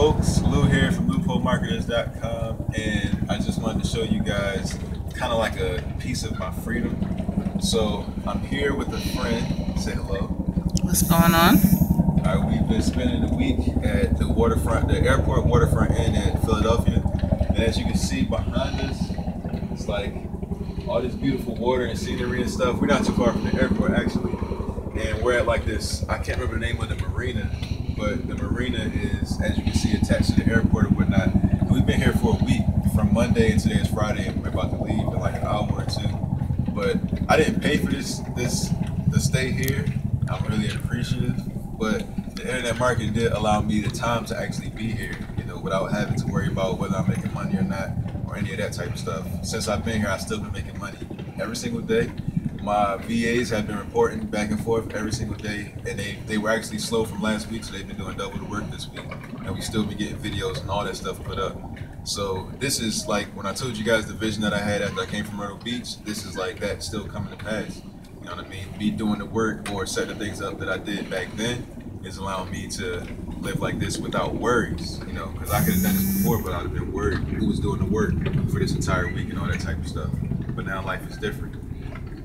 folks? Lu here from LoopholeMarketers.com, and I just wanted to show you guys kind of like a piece of my freedom. So I'm here with a friend. Say hello. What's going on? All right, we've been spending the week at the waterfront, the airport waterfront inn at Philadelphia, and as you can see behind us, it's like all this beautiful water and scenery and stuff. We're not too far from the airport actually, and we're at like this. I can't remember the name of the marina, but the marina is, as you can see, attached to the airport and whatnot. And we've been here for a week, from Monday and today is Friday, and we're about to leave in like an hour or two. But I didn't pay for this this to stay here. I'm really appreciative, but the internet market did allow me the time to actually be here, you know, without having to worry about whether I'm making money or not or any of that type of stuff. Since I've been here, I've still been making money every single day. My VAs have been reporting back and forth every single day, and they, they were actually slow from last week, so they've been doing double the work this week, and we still been getting videos and all that stuff put up. So this is like when I told you guys the vision that I had after I came from Myrtle Beach. This is like that still coming to pass. You know what I mean? Me doing the work or setting things up that I did back then is allowing me to live like this without worries. You know, because I could have done this before, but I'd have been worried who was doing the work for this entire week and all that type of stuff. But now life is different.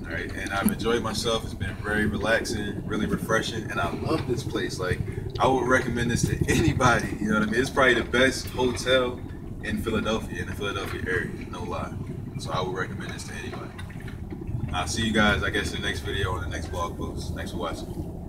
Right, and I've enjoyed myself. It's been very relaxing, really refreshing, and I love this place. Like, I would recommend this to anybody. You know what I mean? It's probably the best hotel in Philadelphia, in the Philadelphia area, no lie. So I would recommend this to anybody. I'll see you guys, I guess, in the next video or the next blog post. Thanks for watching.